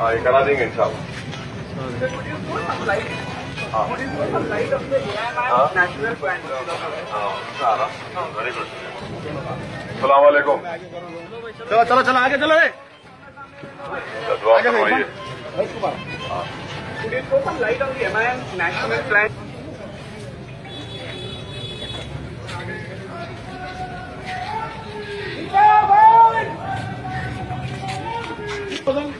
ہاں یہ کرا دیں گے ان شاء اللہ گڈ السلام علیکم چلو چلو چلو آگے چلو دعا فرمائیے بی سیٹ وداؤٹ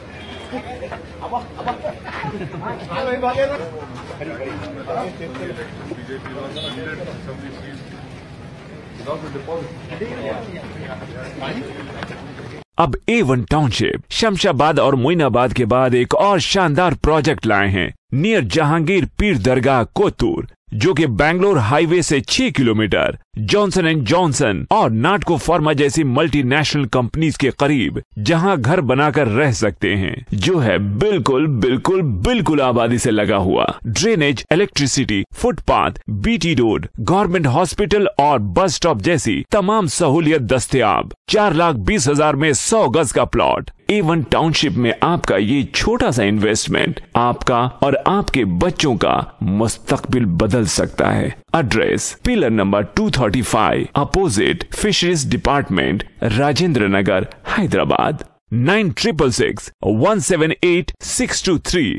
اب اے ون ٹاؤن شپ شمشاباد اور معین آباد کے بعد ایک اور شاندار پروجیکٹ لائے ہیں نیئر جہانگیر پیر درگاہ کوتور، جو کہ بینگلور ہائی وے سے چھ کلومیٹر جانسن اینڈ جانسن اور ناٹکو فارما جیسی ملٹی نیشنل کمپنیز کے قریب جہاں گھر بنا کر رہ سکتے ہیں، جو ہے بالکل بالکل بالکل آبادی سے لگا ہوا۔ Drainage electricity footpath B T road government hospital اور بس اسٹاپ جیسی تمام سہولیت دستیاب۔ چار لاکھ بیس ہزار میں سو گز کا plot A one township میں آپ کا یہ چھوٹا سا انویسٹمنٹ آپ کا اور آپ کے بچوں کا مستقبل بدل سکتا ہے۔ Address Pillar number 235 opposite Fisheries Department Rajendra Nagar Hyderabad. 9666